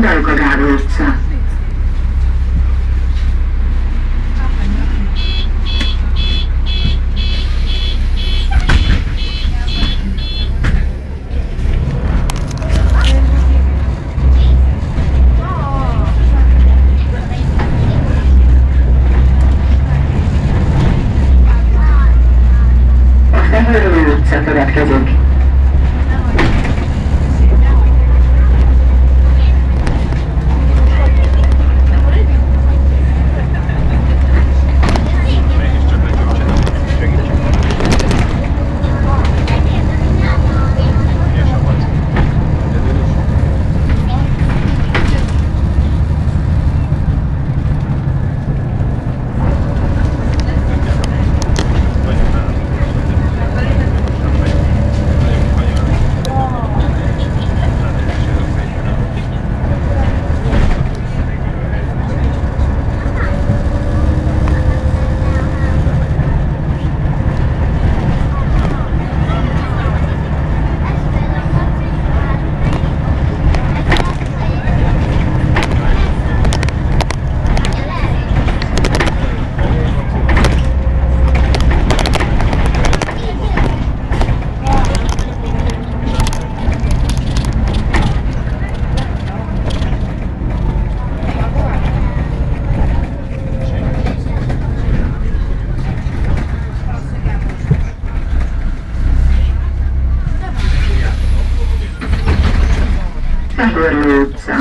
Dalga Gábor utca. A Fehérlő utca következik. 嗯，是。